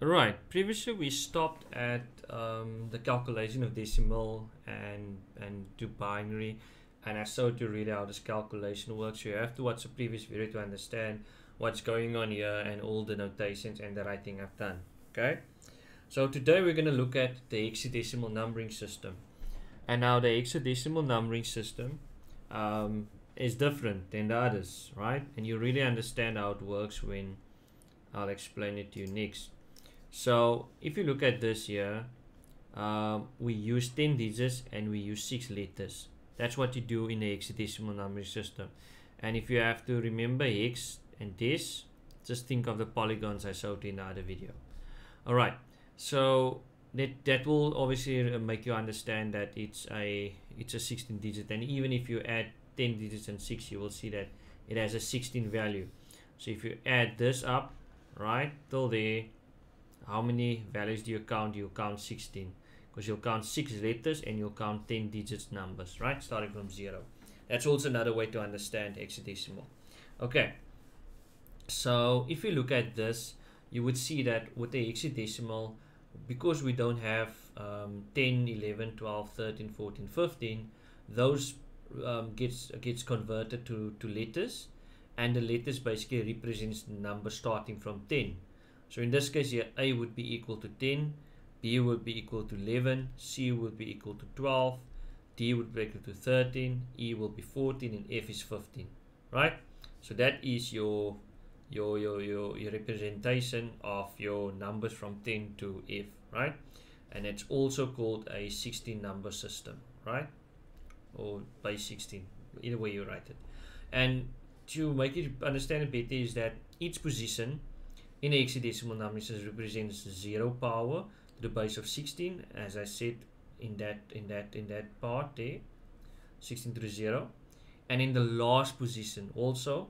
Right. Previously, we stopped at um, the calculation of decimal and and to binary, and I showed you really how this calculation works. You have to watch the previous video to understand what's going on here and all the notations and the writing I've done. Okay. So today we're going to look at the hexadecimal numbering system, and now the hexadecimal numbering system um, is different than the others, right? And you really understand how it works when I'll explain it to you next. So if you look at this here, um, we use 10 digits and we use 6 letters. That's what you do in the hexadecimal numbering system. And if you have to remember hex and this, just think of the polygons I showed in the other video. Alright, so that, that will obviously uh, make you understand that it's a it's a 16 digit and even if you add 10 digits and 6 you will see that it has a 16 value so if you add this up right till there how many values do you count? You count 16 because you'll count six letters and you'll count 10 digits numbers right? Starting from zero. That's also another way to understand hexadecimal. Okay. So if you look at this you would see that with the hexadecimal because we don't have um, 10 11 12 13 14 15 those um, gets gets converted to to letters. And the letters basically represents the number starting from 10 so in this case here, A would be equal to 10, B would be equal to 11, C would be equal to 12, D would be equal to 13, E will be 14, and F is 15, right? So that is your your your your, your representation of your numbers from 10 to F, right? And it's also called a 16 number system, right? Or base 16, either way you write it. And to make it understand is that each position in the hexadecimal number system represents 0 power to the base of 16 as I said in that in that in that part there 16 to the 0 and in the last position also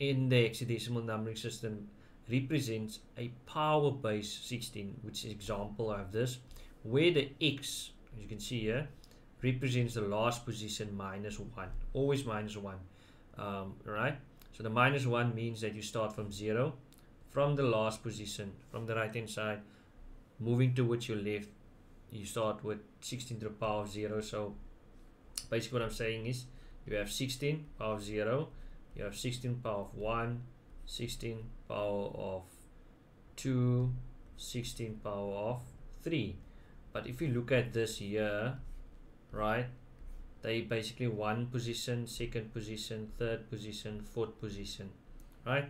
in the hexadecimal numbering system represents a power base 16 which is example of this where the x as you can see here represents the last position minus 1 always minus 1 um, right so the minus 1 means that you start from 0 from the last position from the right hand side moving towards your left you start with 16 to the power of 0 so basically what I'm saying is you have 16 power of 0 you have 16 power of 1 16 power of 2 16 power of 3 but if you look at this here right they basically one position second position third position fourth position right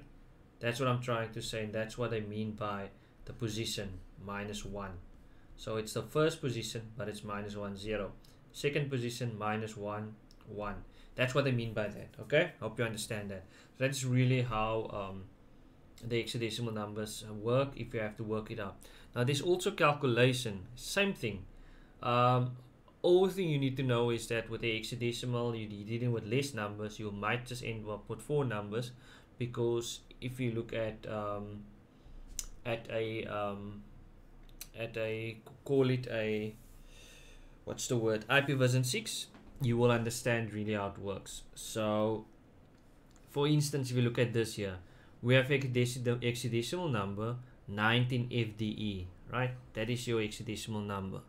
that's what I'm trying to say and that's what I mean by the position minus 1. So it's the first position but it's minus 1, 0. Second position minus 1, 1. That's what I mean by that. Okay, hope you understand that. So that's really how um, the hexadecimal numbers work if you have to work it out. Now there's also calculation, same thing. Um, only thing you need to know is that with the hexadecimal, you're dealing with less numbers. You might just end up with four numbers because if you look at um, at a um, at a call it a what's the word IP version 6 you will understand really how it works. So for instance if you look at this here we have hexadecimal number 19 FDE right? That is your hexadecimal number.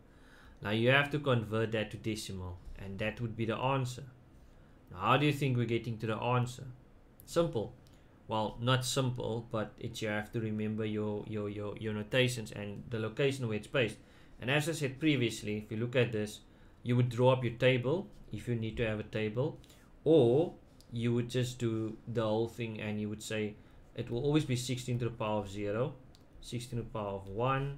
Now you have to convert that to decimal and that would be the answer. Now how do you think we're getting to the answer? Simple well not simple but it's you have to remember your your your, your notations and the location where it's based. And as I said previously if you look at this you would draw up your table if you need to have a table or you would just do the whole thing and you would say it will always be 16 to the power of 0 16 to the power of 1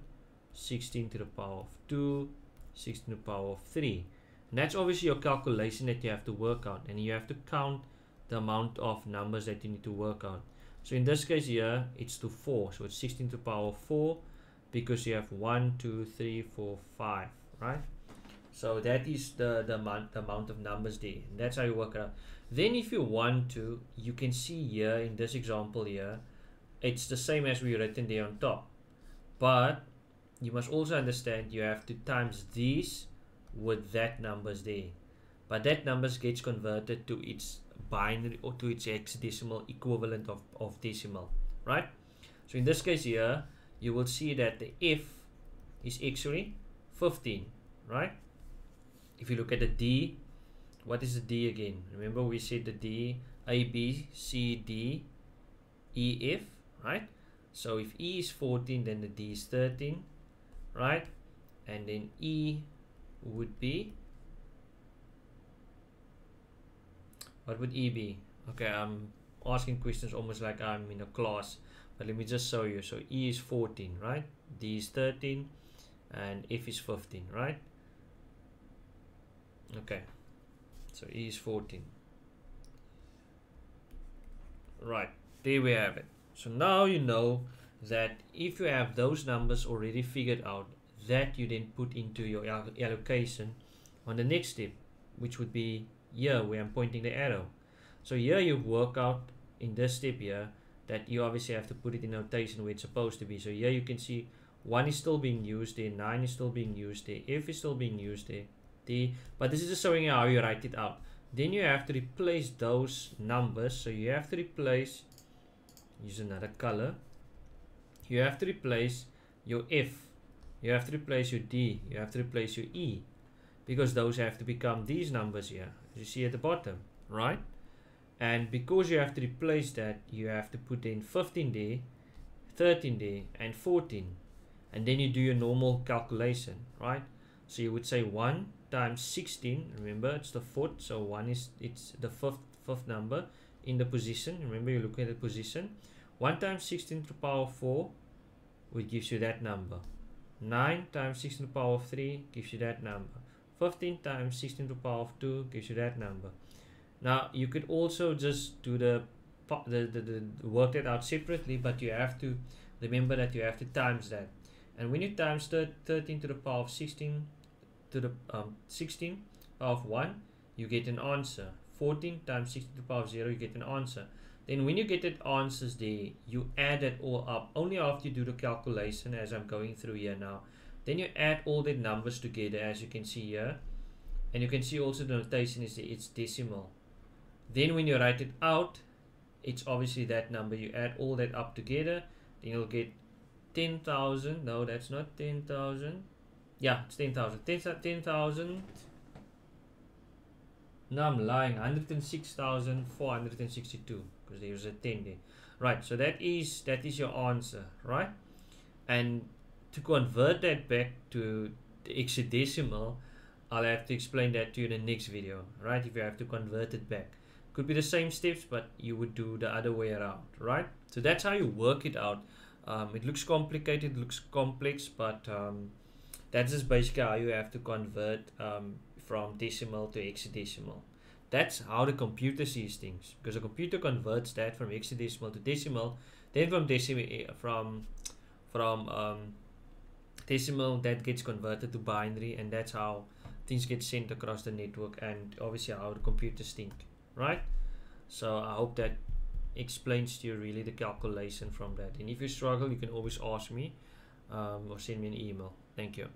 16 to the power of 2 16 to the power of 3 and that's obviously your calculation that you have to work out and you have to count the amount of numbers that you need to work on. So in this case here, it's to 4. So it's 16 to the power 4 because you have 1, 2, 3, 4, 5, right? So that is the, the, amount, the amount of numbers there. And that's how you work it out. Then if you want to, you can see here in this example here, it's the same as we written there on top. But you must also understand you have to times these with that numbers there. But that numbers gets converted to its binary or to its hexadecimal equivalent of, of decimal, right? So in this case here, you will see that the f is actually 15 right? If you look at the d what is the d again? Remember we said the d a b c d e f right? So if e is 14 then the d is 13 right? And then e would be what would e be? Okay i'm asking questions almost like i'm in a class but let me just show you. So e is 14 right? D is 13 and f is 15 right? Okay so e is 14 right there we have it. So now you know that if you have those numbers already figured out that you then put into your allocation on the next step which would be here where I'm pointing the arrow. So here you work out in this step here that you obviously have to put it in notation where it's supposed to be. So here you can see 1 is still being used there 9 is still being used there F is still being used there D. But this is just showing you how you write it out. Then you have to replace those numbers. So you have to replace use another color. You have to replace your F. You have to replace your D. You have to replace your E. Because those have to become these numbers here you see at the bottom right? And because you have to replace that you have to put in 15 d 13 d and 14 and then you do your normal calculation right? So you would say 1 times 16 remember it's the fourth, so 1 is it's the fifth fifth number in the position. Remember you're looking at the position. 1 times 16 to the power 4 which gives you that number. 9 times 16 to the power of 3 gives you that number 15 times 16 to the power of 2 gives you that number. Now you could also just do the the, the, the work that out separately but you have to remember that you have to times that. And when you times 13 to the power of 16 to the um, 16 of 1 you get an answer. 14 times 16 to the power of 0 you get an answer. Then when you get that answers there you add it all up only after you do the calculation as I'm going through here now then you add all the numbers together as you can see here. And you can see also the notation is it's decimal. Then when you write it out it's obviously that number. You add all that up together then you'll get 10,000 no that's not 10,000 yeah it's 10,000 10,000 10, no I'm lying. 106,462 because there's a 10 there. Right so that is that is your answer right? And to convert that back to the hexadecimal I'll have to explain that to you in the next video right? If you have to convert it back. Could be the same steps but you would do the other way around right? So that's how you work it out. Um, it looks complicated looks complex but um, that's just basically how you have to convert um, from decimal to hexadecimal. That's how the computer sees things because the computer converts that from hexadecimal to decimal then from decimal eh, from from um, decimal that gets converted to binary and that's how things get sent across the network and obviously how the computers think right? So i hope that explains to you really the calculation from that. And if you struggle you can always ask me um, or send me an email. Thank you